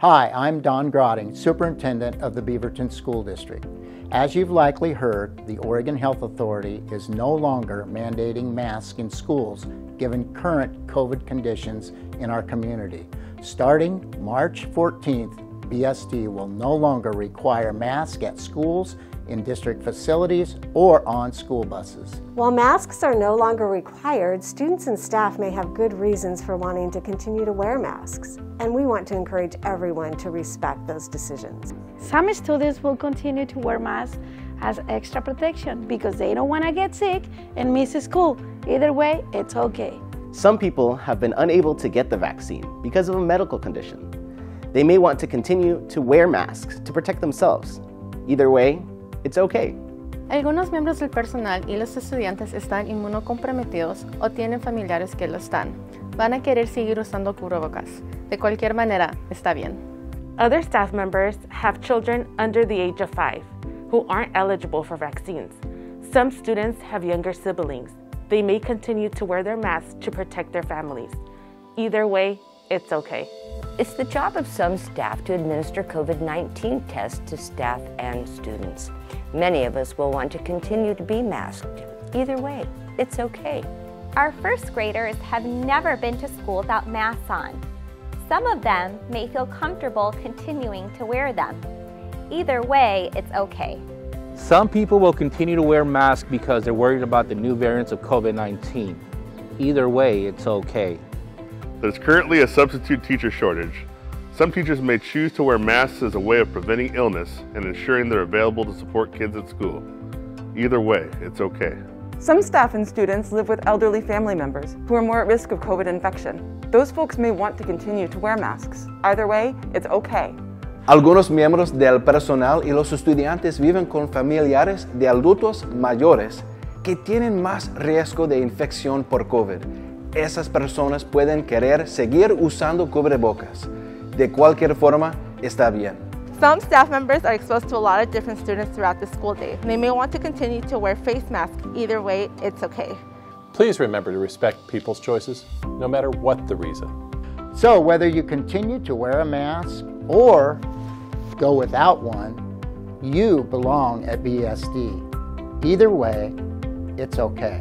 Hi, I'm Don Grotting, Superintendent of the Beaverton School District. As you've likely heard, the Oregon Health Authority is no longer mandating masks in schools given current COVID conditions in our community. Starting March 14th, BSD will no longer require masks at schools, in district facilities, or on school buses. While masks are no longer required, students and staff may have good reasons for wanting to continue to wear masks, and we want to encourage everyone to respect those decisions. Some students will continue to wear masks as extra protection because they don't want to get sick and miss school. Either way, it's okay. Some people have been unable to get the vaccine because of a medical condition. They may want to continue to wear masks to protect themselves. Either way, it's okay. Algunos miembros del personal y los estudiantes están inmunocomprometidos o tienen familiares que lo están. Van a querer seguir usando cubrebocas. De cualquier manera, está bien. Other staff members have children under the age of five who aren't eligible for vaccines. Some students have younger siblings. They may continue to wear their masks to protect their families. Either way, it's okay. It's the job of some staff to administer COVID 19 tests to staff and students. Many of us will want to continue to be masked. Either way, it's okay. Our first graders have never been to school without masks on. Some of them may feel comfortable continuing to wear them. Either way, it's okay. Some people will continue to wear masks because they're worried about the new variants of COVID 19. Either way, it's okay. There's currently a substitute teacher shortage. Some teachers may choose to wear masks as a way of preventing illness and ensuring they're available to support kids at school. Either way, it's okay. Some staff and students live with elderly family members who are more at risk of COVID infection. Those folks may want to continue to wear masks. Either way, it's okay. Algunos miembros del personal y los estudiantes viven con familiares de adultos mayores que tienen más riesgo de infección por COVID esas personas pueden querer seguir usando cubrebocas. De cualquier forma, está bien. Some staff members are exposed to a lot of different students throughout the school day. They may want to continue to wear face masks. Either way, it's okay. Please remember to respect people's choices, no matter what the reason. So, whether you continue to wear a mask or go without one, you belong at BSD. Either way, it's okay.